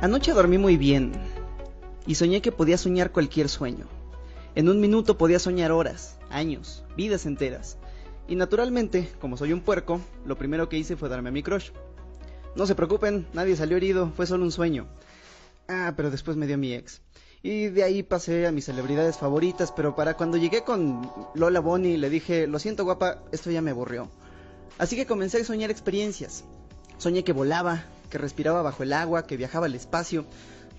Anoche dormí muy bien y soñé que podía soñar cualquier sueño. En un minuto podía soñar horas, años, vidas enteras. Y naturalmente, como soy un puerco, lo primero que hice fue darme a mi crush. No se preocupen, nadie salió herido, fue solo un sueño. Ah, pero después me dio mi ex. Y de ahí pasé a mis celebridades favoritas, pero para cuando llegué con Lola Bonnie le dije, lo siento guapa, esto ya me aburrió. Así que comencé a soñar experiencias. Soñé que volaba, que respiraba bajo el agua, que viajaba al espacio.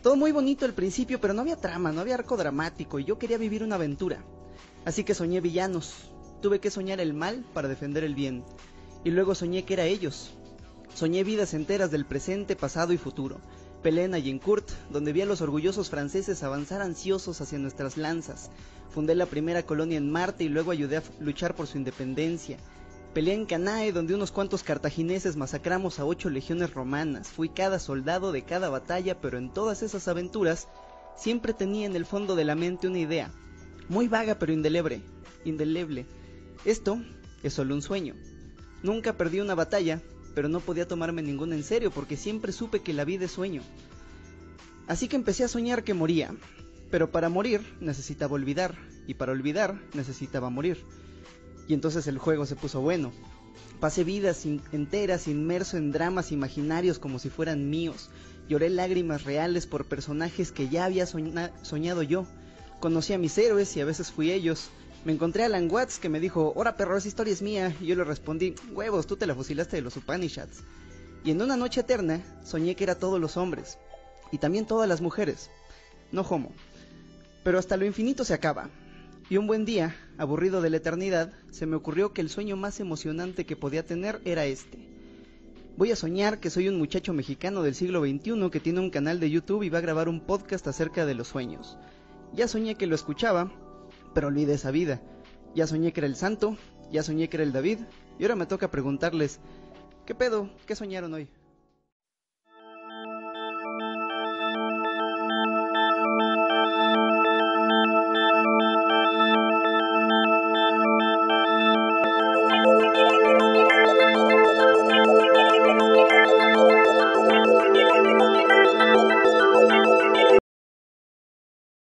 Todo muy bonito al principio, pero no había trama, no había arco dramático y yo quería vivir una aventura. Así que soñé villanos. Tuve que soñar el mal para defender el bien. Y luego soñé que era ellos. Soñé vidas enteras del presente, pasado y futuro. Peleé en Agincourt, donde vi a los orgullosos franceses avanzar ansiosos hacia nuestras lanzas. Fundé la primera colonia en Marte y luego ayudé a luchar por su independencia. Peleé en Canae, donde unos cuantos cartagineses masacramos a ocho legiones romanas. Fui cada soldado de cada batalla, pero en todas esas aventuras siempre tenía en el fondo de la mente una idea, muy vaga pero indeleble, indeleble. Esto es solo un sueño. Nunca perdí una batalla, pero no podía tomarme ninguna en serio porque siempre supe que la vida es sueño. Así que empecé a soñar que moría, pero para morir necesitaba olvidar, y para olvidar necesitaba morir. Y entonces el juego se puso bueno. Pasé vidas enteras inmerso en dramas imaginarios como si fueran míos. Lloré lágrimas reales por personajes que ya había soñado yo. Conocí a mis héroes y a veces fui ellos. Me encontré a Alan que me dijo, hola perro, esa historia es mía. Y yo le respondí, huevos, tú te la fusilaste de los Upanishads. Y en una noche eterna soñé que era todos los hombres. Y también todas las mujeres. No homo. Pero hasta lo infinito se acaba. Y un buen día, aburrido de la eternidad, se me ocurrió que el sueño más emocionante que podía tener era este. Voy a soñar que soy un muchacho mexicano del siglo XXI que tiene un canal de YouTube y va a grabar un podcast acerca de los sueños. Ya soñé que lo escuchaba, pero olvidé esa vida. Ya soñé que era el santo, ya soñé que era el David, y ahora me toca preguntarles, ¿qué pedo? ¿Qué soñaron hoy?